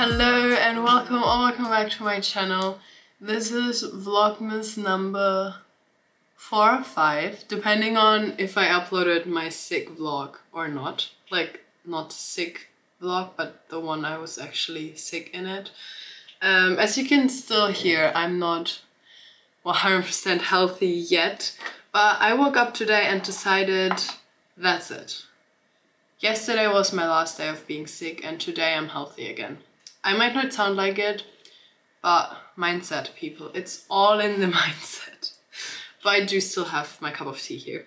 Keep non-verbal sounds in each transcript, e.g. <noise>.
Hello and welcome or welcome back to my channel. This is Vlogmas number 4 or 5, depending on if I uploaded my sick vlog or not. Like, not sick vlog, but the one I was actually sick in it. Um, as you can still hear, I'm not 100% healthy yet, but I woke up today and decided that's it. Yesterday was my last day of being sick and today I'm healthy again. I might not sound like it, but mindset, people. It's all in the <laughs> mindset. But I do still have my cup of tea here.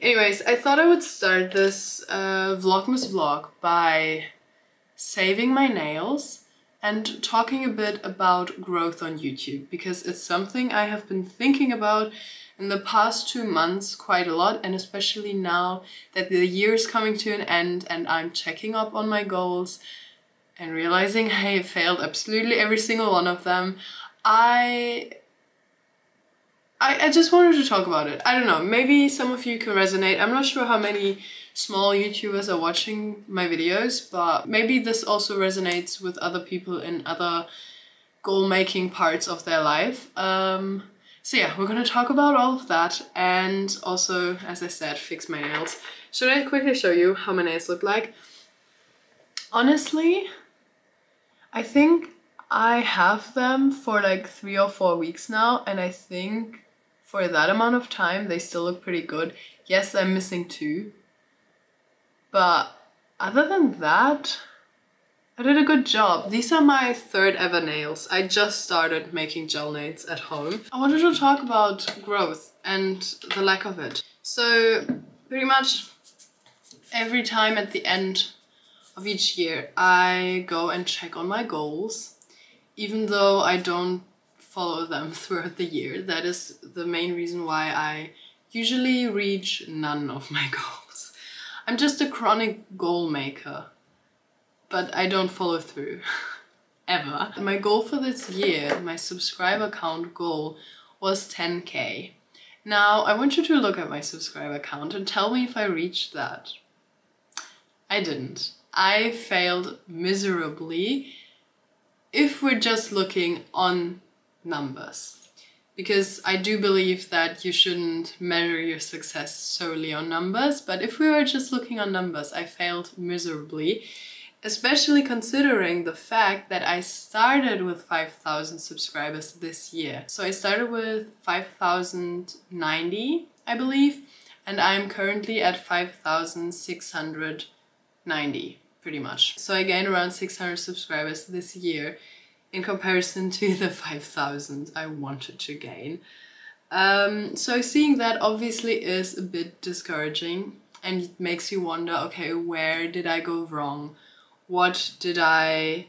Anyways, I thought I would start this uh, Vlogmas vlog by saving my nails and talking a bit about growth on YouTube because it's something I have been thinking about in the past two months quite a lot and especially now that the year is coming to an end and I'm checking up on my goals and realizing I failed absolutely every single one of them, I, I, I just wanted to talk about it. I don't know, maybe some of you can resonate. I'm not sure how many small YouTubers are watching my videos, but maybe this also resonates with other people in other goal-making parts of their life. Um, so yeah, we're gonna talk about all of that and also, as I said, fix my nails. Should I quickly show you how my nails look like? Honestly, I think I have them for like three or four weeks now and I think for that amount of time they still look pretty good. Yes, I'm missing two. But other than that, I did a good job. These are my third ever nails. I just started making gel nails at home. I wanted to talk about growth and the lack of it. So pretty much every time at the end of each year, I go and check on my goals, even though I don't follow them <laughs> throughout the year. That is the main reason why I usually reach none of my <laughs> goals. I'm just a chronic goal maker, but I don't follow through. <laughs> Ever. My goal for this year, my subscriber count goal, was 10k. Now, I want you to look at my subscriber count and tell me if I reached that. I didn't. I failed miserably if we're just looking on numbers. Because I do believe that you shouldn't measure your success solely on numbers, but if we were just looking on numbers, I failed miserably, especially considering the fact that I started with 5,000 subscribers this year. So I started with 5,090, I believe, and I'm currently at 5,690 pretty much. So I gained around 600 subscribers this year in comparison to the 5,000 I wanted to gain. Um, so seeing that obviously is a bit discouraging and it makes you wonder, okay, where did I go wrong? What did I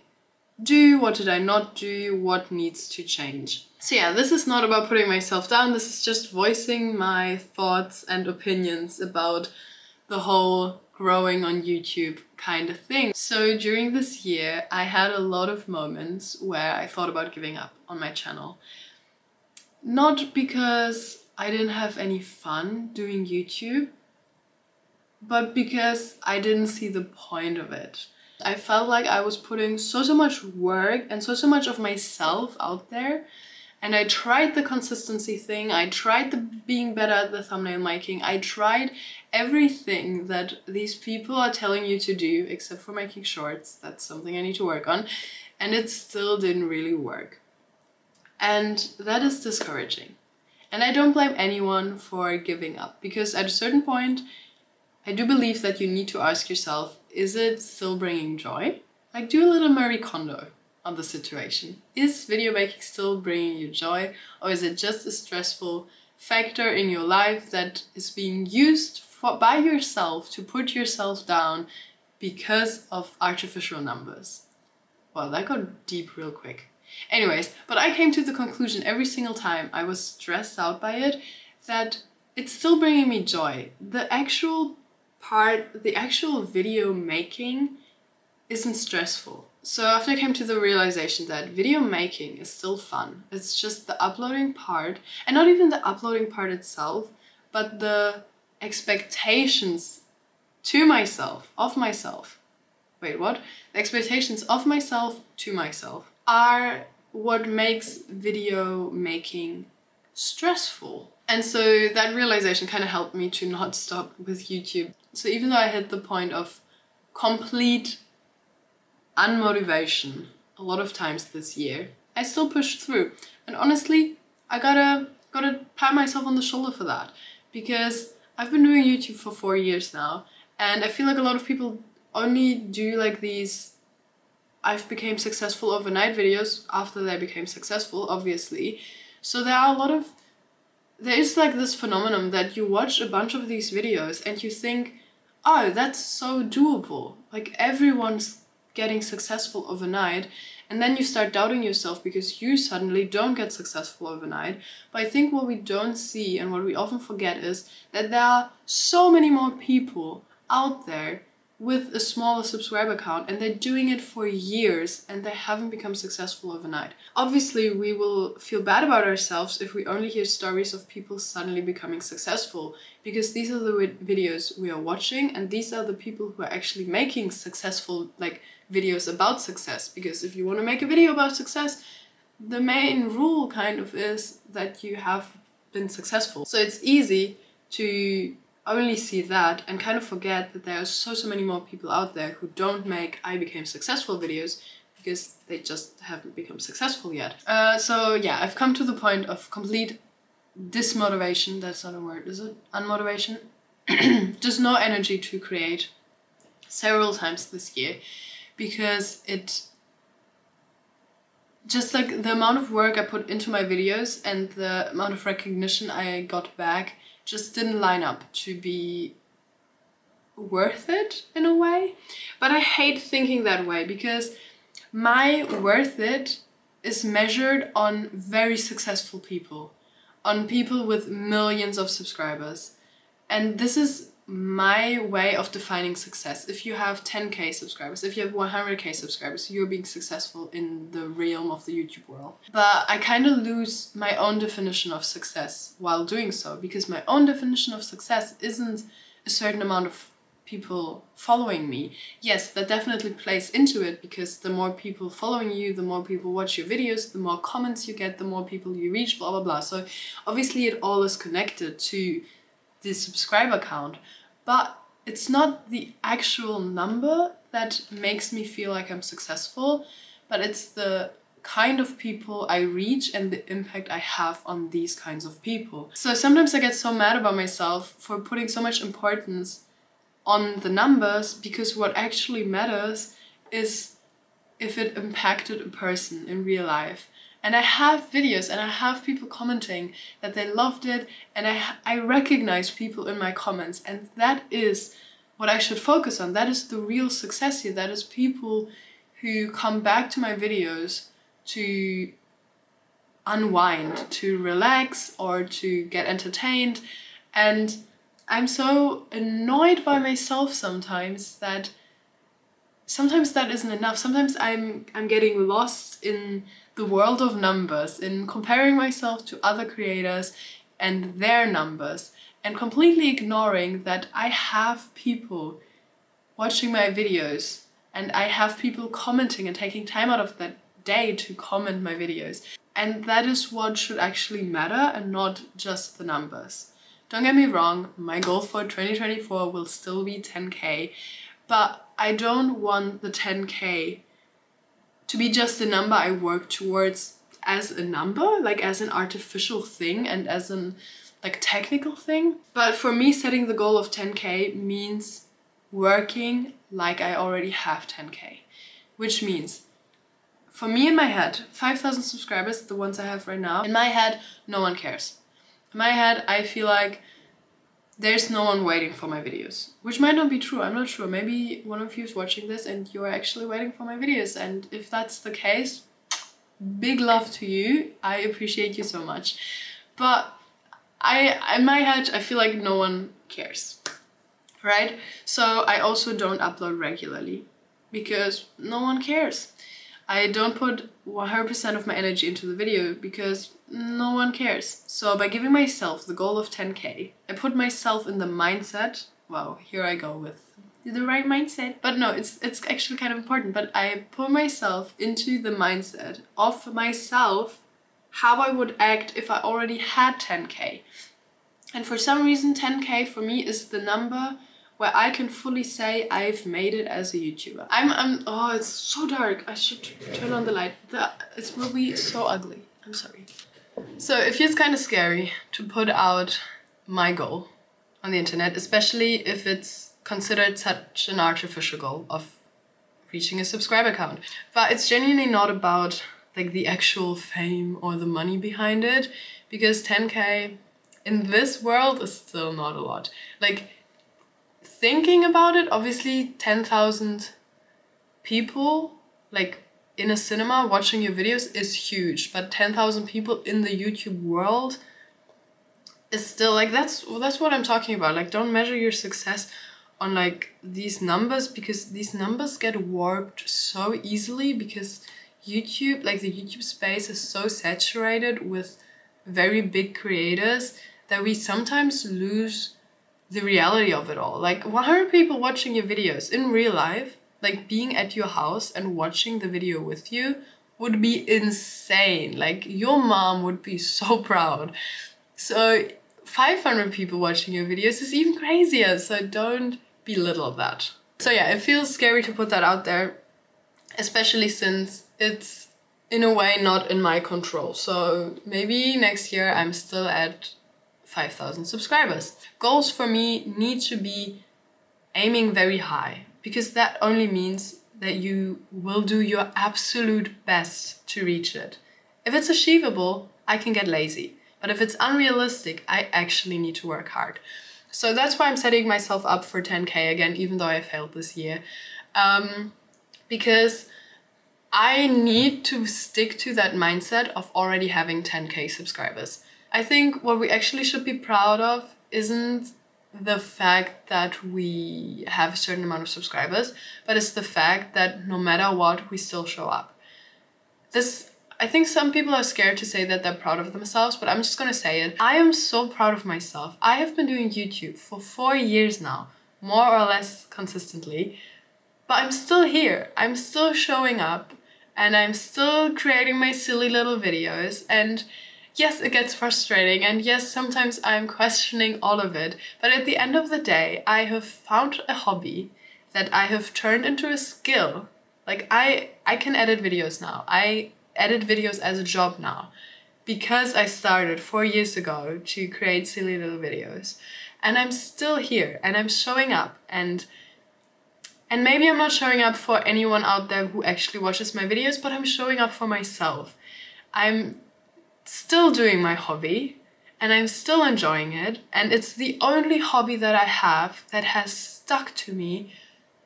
do? What did I not do? What needs to change? So yeah, this is not about putting myself down. This is just voicing my thoughts and opinions about the whole growing on YouTube kind of thing. So during this year, I had a lot of moments where I thought about giving up on my channel. Not because I didn't have any fun doing YouTube, but because I didn't see the point of it. I felt like I was putting so, so much work and so, so much of myself out there and I tried the consistency thing, I tried the being better at the thumbnail making, I tried everything that these people are telling you to do except for making shorts, that's something I need to work on, and it still didn't really work. And that is discouraging. And I don't blame anyone for giving up because at a certain point, I do believe that you need to ask yourself, is it still bringing joy? Like do a little Marie Kondo on the situation. Is video making still bringing you joy or is it just a stressful factor in your life that is being used for, by yourself to put yourself down because of artificial numbers? Well, that got deep real quick. Anyways, but I came to the conclusion every single time I was stressed out by it that it's still bringing me joy. The actual part, the actual video making isn't stressful. So after I came to the realization that video making is still fun, it's just the uploading part, and not even the uploading part itself, but the expectations to myself, of myself, wait, what? The expectations of myself to myself are what makes video making stressful. And so that realization kind of helped me to not stop with YouTube. So even though I hit the point of complete unmotivation a lot of times this year, I still pushed through. And honestly, I gotta gotta pat myself on the shoulder for that because I've been doing YouTube for four years now, and I feel like a lot of people only do like these I've became successful overnight videos after they became successful, obviously. So there are a lot of there is like this phenomenon that you watch a bunch of these videos and you think, oh, that's so doable. Like everyone's getting successful overnight. And then you start doubting yourself because you suddenly don't get successful overnight. But I think what we don't see and what we often forget is that there are so many more people out there with a smaller subscriber count and they're doing it for years and they haven't become successful overnight. Obviously, we will feel bad about ourselves if we only hear stories of people suddenly becoming successful because these are the videos we are watching and these are the people who are actually making successful like videos about success because if you want to make a video about success, the main rule kind of is that you have been successful. So it's easy to only see that and kind of forget that there are so so many more people out there who don't make I became successful videos because they just haven't become successful yet. Uh, so yeah, I've come to the point of complete dismotivation. That's not a word, is it? Unmotivation. <clears throat> just no energy to create several times this year because it just like the amount of work I put into my videos and the amount of recognition I got back just didn't line up to be worth it in a way. But I hate thinking that way because my worth it is measured on very successful people, on people with millions of subscribers. And this is my way of defining success. If you have 10k subscribers, if you have 100k subscribers, you're being successful in the realm of the YouTube world. But I kind of lose my own definition of success while doing so because my own definition of success isn't a certain amount of people following me. Yes, that definitely plays into it because the more people following you, the more people watch your videos, the more comments you get, the more people you reach, blah blah blah. So obviously it all is connected to the subscriber count, but it's not the actual number that makes me feel like I'm successful, but it's the kind of people I reach and the impact I have on these kinds of people. So sometimes I get so mad about myself for putting so much importance on the numbers because what actually matters is if it impacted a person in real life. And I have videos and I have people commenting that they loved it and I, I recognize people in my comments and that is what I should focus on. That is the real success here. That is people who come back to my videos to unwind, to relax or to get entertained. And I'm so annoyed by myself sometimes that sometimes that isn't enough. Sometimes I'm I'm getting lost in the world of numbers, in comparing myself to other creators and their numbers, and completely ignoring that I have people watching my videos and I have people commenting and taking time out of that day to comment my videos. And that is what should actually matter and not just the numbers. Don't get me wrong, my goal for 2024 will still be 10k, but I don't want the 10k to be just the number I work towards as a number, like as an artificial thing and as an like technical thing. But for me, setting the goal of 10k means working like I already have 10k, which means for me in my head, 5,000 subscribers, the ones I have right now, in my head, no one cares. In my head, I feel like there's no one waiting for my videos. Which might not be true, I'm not sure. Maybe one of you is watching this and you're actually waiting for my videos. And if that's the case, big love to you. I appreciate you so much. But I, in my head, I feel like no one cares, right? So I also don't upload regularly because no one cares. I don't put 100% of my energy into the video because no one cares. So by giving myself the goal of 10k, I put myself in the mindset, wow, here I go with the right mindset. But no, it's it's actually kind of important. But I put myself into the mindset of myself how I would act if I already had 10k. And for some reason 10k for me is the number where I can fully say I've made it as a YouTuber. I'm, I'm oh, it's so dark. I should turn on the light. The, it will be so ugly. I'm sorry. So it feels kind of scary to put out my goal on the internet, especially if it's considered such an artificial goal of reaching a subscriber count. But it's genuinely not about like the actual fame or the money behind it because 10k in this world is still not a lot. Like thinking about it, obviously 10,000 people like in a cinema watching your videos is huge, but 10,000 people in the YouTube world is still like that's that's what I'm talking about. Like don't measure your success on like these numbers because these numbers get warped so easily because YouTube like the YouTube space is so saturated with very big creators that we sometimes lose the reality of it all. Like 100 people watching your videos in real life, like being at your house and watching the video with you would be insane. Like your mom would be <laughs> so proud. So 500 people watching your videos is even crazier, so don't belittle that. So yeah, it feels scary to put that out there, especially since it's in a way not in my control. So maybe next year I'm still at 5,000 subscribers. Goals for me need to be aiming very high because that only means that you will do your absolute best to reach it. If it's achievable, I can get lazy. But if it's unrealistic, I actually need to work hard. So that's why I'm setting myself up for 10k again, even though I failed this year. Um, because I need to stick to that mindset of already having 10k subscribers. I think what we actually should be proud of isn't the fact that we have a certain amount of subscribers, but it's the fact that no matter what, we still show up. This I think some people are scared to say that they're proud of themselves, but I'm just gonna say it. I am so proud of myself. I have been doing YouTube for four years now, more or less consistently, but I'm still here. I'm still showing up and I'm still creating my silly little videos. And yes, it gets frustrating, and yes, sometimes I'm questioning all of it, but at the end of the day, I have found a hobby that I have turned into a skill. Like I I can edit videos now. I edit videos as a job now because I started four years ago to create silly little videos. And I'm still here and I'm showing up and and maybe I'm not showing up for anyone out there who actually watches my videos, but I'm showing up for myself. I'm still doing my hobby and I'm still enjoying it. And it's the only hobby that I have that has stuck to me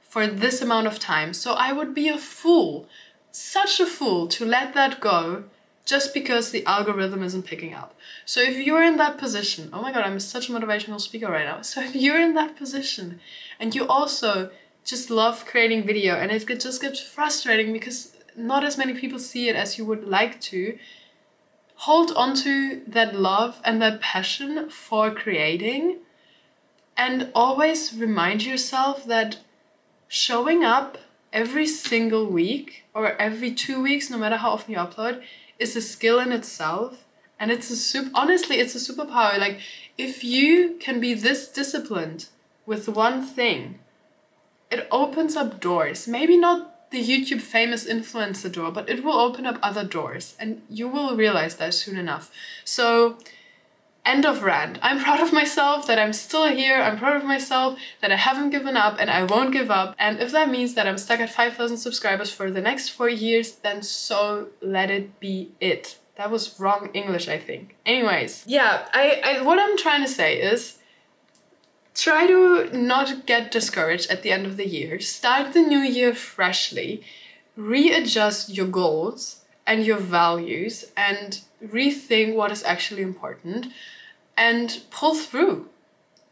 for this amount of time. So I would be a fool such a fool to let that go just because the algorithm isn't picking up. So if you're in that position, oh my god, I'm such a motivational speaker right now. <laughs> So if you're in that position and you also just love creating video and it just gets frustrating because not as many people see it as you would like to, hold on to that love and that passion for creating and always remind yourself that showing up every single week or every two weeks, no matter how often you upload, is a skill in itself. And it's a super, honestly, it's a superpower. Like, if you can be this disciplined with one thing, it opens up doors. Maybe not the YouTube famous influencer door, but it will open up other doors. And you will realize that soon enough. So, End of rant. <laughs> I'm proud of myself that I'm still here. I'm proud of myself that I haven't given up and I won't give up. And if that means that I'm stuck at 5,000 subscribers for the next four years, then so let it be it. That was wrong English, I think. Anyways, yeah, I, I what I'm trying to say is try to not get discouraged at the end of the year. Start the new year freshly. Readjust your goals and your values and rethink what is actually important and pull through.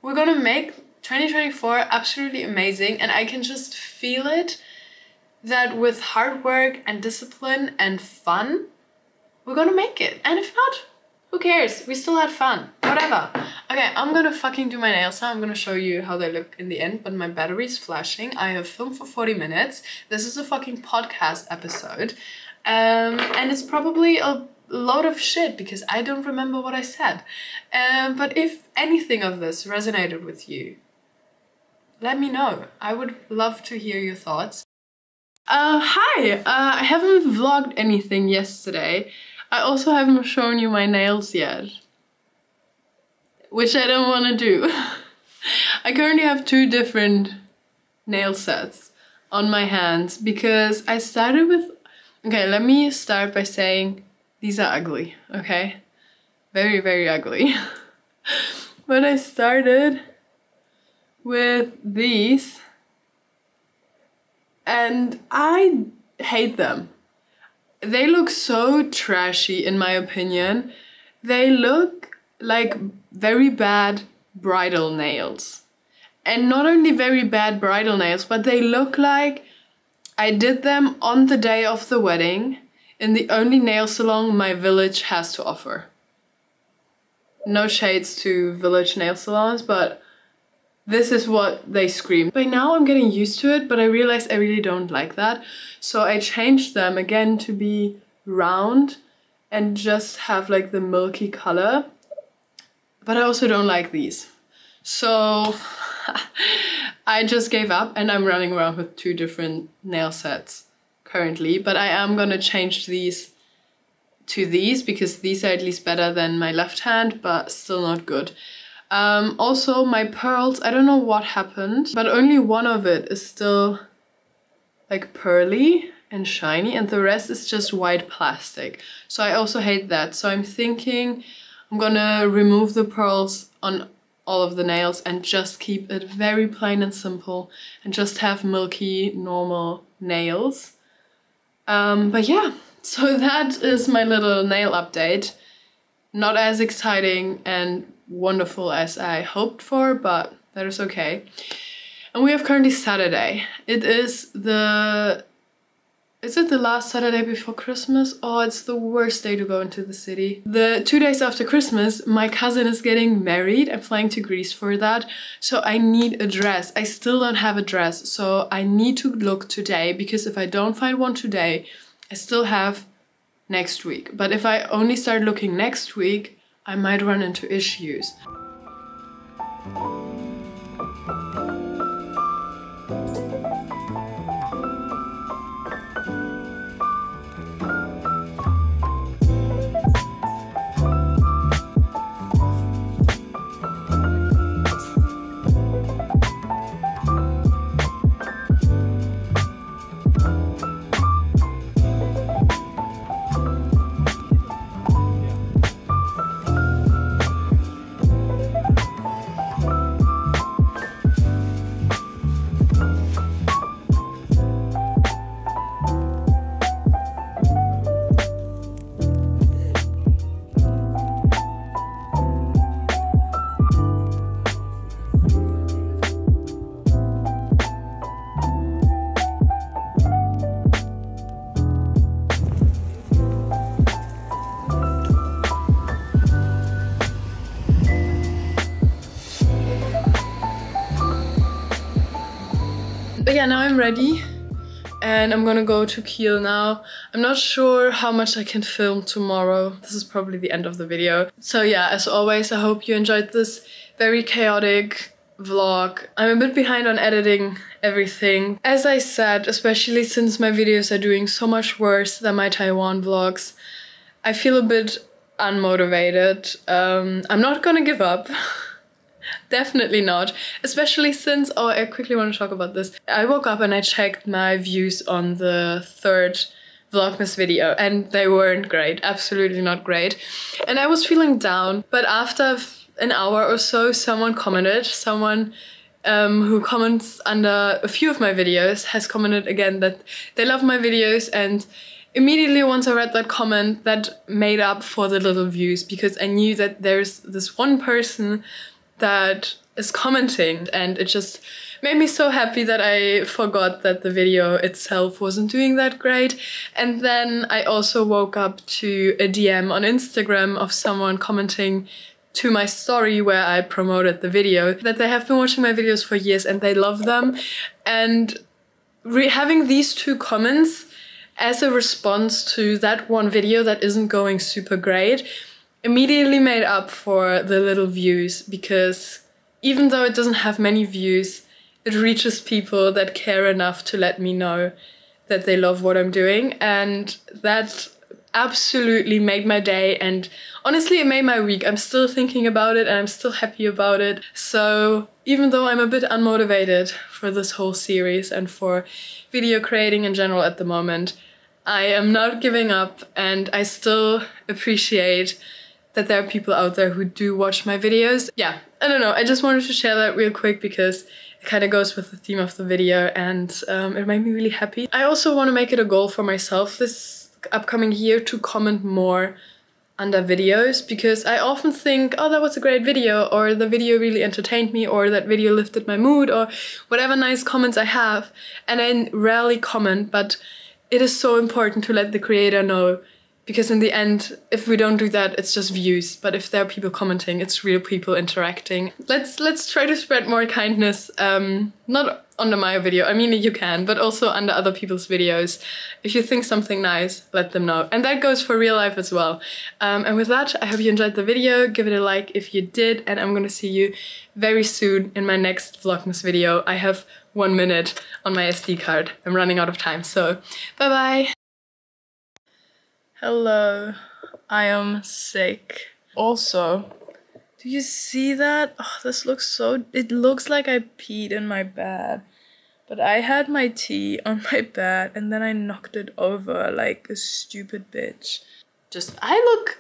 We're gonna make 2024 absolutely amazing, and I can just feel it that with hard work and discipline and fun, we're gonna make it. And if not, Who cares? We still had fun. Whatever. Okay, I'm gonna fucking do my nails now. I'm gonna show you how they look in the end, but my battery's flashing. I have filmed for 40 minutes. This is a fucking podcast episode. Um, and it's probably a load of shit because I don't remember what I said. Um, but if anything of this resonated with you, let me know. I would love to hear your thoughts. Uh, hi! Uh, I haven't vlogged anything yesterday. I also haven't shown you my nails yet. Which I don't want to do. <laughs> I currently have two different nail sets on my hands because I started with... Okay, let me start by saying these are ugly, okay? Very, very ugly. <laughs> but I started with these and I hate them. They look so trashy in my opinion. They look like very bad bridal nails. And not only very bad bridal nails, but they look like I did them on the day of the wedding in the only nail salon my village has to offer. No shades to village nail salons, but this is what they scream. By now I'm getting used to it, but I realized I really don't like that. So I changed them again to be round and just have like the milky color. But I also don't like these. So <laughs> I just gave up and I'm running around with two different nail sets currently. But I am gonna change these to these because these are at least better than my left hand, but still not good. Um, also, my pearls, I don't know what happened, but only one of it is still like pearly and shiny and the rest is just white plastic. So I also hate that. So I'm thinking I'm gonna remove the pearls on all of the nails and just keep it very plain and simple and just have milky normal nails. Um, but yeah, <laughs> so that is my little nail update. Not as exciting and wonderful as I hoped for, but that is okay. And we have currently Saturday. It is the... Is it the last Saturday before Christmas? Oh, it's the worst day to go into the city. The two days after Christmas, my cousin is getting married. I'm flying to Greece for that. So I need a dress. I still don't have a dress. So I need to look today because if I don't find one today, I still have next week. But if I only start looking next week, I might run into issues. But yeah, now I'm ready and I'm gonna go to Kiel now. I'm not sure how much I can film tomorrow. This is probably the end of the video. So yeah, as always, I hope you enjoyed this very chaotic vlog. I'm a bit behind on editing everything. As I said, especially since my videos are doing so much worse than my Taiwan vlogs, I feel a bit unmotivated. Um, I'm not gonna give up. <laughs> Definitely not. Especially since, oh, I quickly want to talk about this. I woke up and I checked my views on the third Vlogmas video and they weren't great. Absolutely not great. And I was feeling down. But after an hour or so, someone commented, someone um, who comments under a few of my videos has commented again that they love my videos and immediately once I read that comment that made up for the little views because I knew that there's this one person that is commenting and it just made me so happy that I forgot that the video itself wasn't doing that great. And then I also woke up to a DM on Instagram of someone commenting to my story where I promoted the video that they have been watching my videos for years and they love them. And having these two comments as a response to that one video that isn't going super great immediately made up for the little views because even though it doesn't have many views, it reaches people that care enough to let me know that they love what I'm doing. And that absolutely made my day. And honestly, it made my week. I'm still thinking about it and I'm still happy about it. So even though I'm a bit unmotivated for this whole series and for video creating in general at the moment, I am not giving up and I still appreciate that there are people out there who do watch my videos. Yeah, I don't know. I just wanted to share that real quick because it kind of goes with the theme of the video and um, it made me really happy. I also want to make it a goal for myself this upcoming year to comment more under videos because I often think, oh, that was a great video, or the video really entertained me, or that video lifted my mood, or whatever nice comments I have. And I rarely comment, but it is so important to let the creator know because in the end if we don't do that it's just views. But if there are people commenting it's real people interacting. Let's let's try to spread more kindness um not under my video i mean you can but also under other people's videos. If you think something nice let them know. And that goes for real life as well. Um, and with that i hope you enjoyed the video. Give it a like if you did and i'm gonna see you very soon in my next vlogmas video. I have one minute on my sd card. I'm running out of time so bye bye Hello, I am sick. Also, do you see that? Oh, this looks so, it looks like I peed in my bed. But I had my tea on my bed and then I knocked it over like a stupid bitch. Just, I look,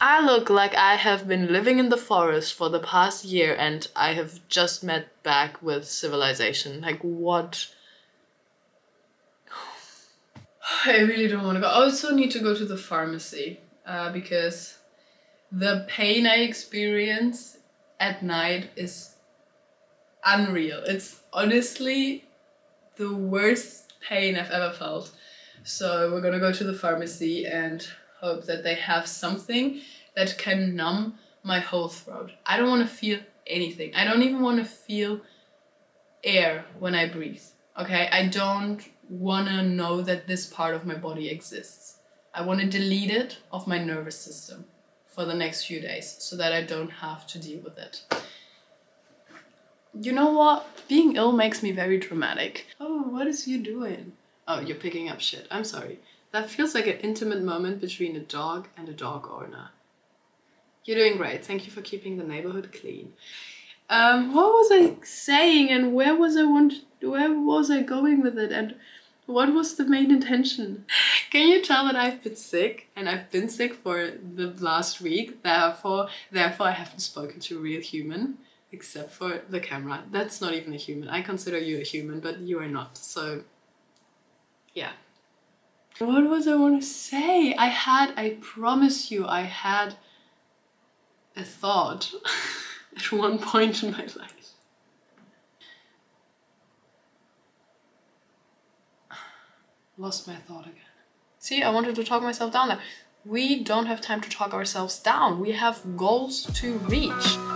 I look like I have been living in the forest for the past year and I have just met back with civilization. Like what? <sighs> I really don't want to go. I also need to go to the pharmacy uh, because the pain I experience at night is unreal. It's honestly the worst pain I've ever felt. So we're gonna go to the pharmacy and hope that they have something that can numb my whole throat. I don't want to feel anything. I don't even want to feel air when I breathe. Okay, I don't want to know that this part of my body exists. I want to delete it off my nervous system for the next few days so that I don't have to deal with it. You know what? Being ill makes me very dramatic. Oh, what is you doing? Oh, you're picking up shit. I'm sorry. That feels like an intimate moment between a dog and a dog owner. You're doing great. Thank you for keeping the neighborhood clean. Um, what was I saying and where was I want where was I going with it and what was the main intention? Can you tell that I've been sick and I've been sick for the last week, therefore therefore I haven't spoken to a real human except for the camera. That's not even a human. I consider you a human, but you are not. So yeah. What was I want to say? I had, I promise you, I had a thought <laughs> at one point in my life. Lost my thought again. See, I wanted to talk myself down there. We don't have time to talk ourselves down. We have goals to reach.